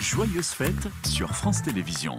Joyeuses fêtes sur France Télévisions.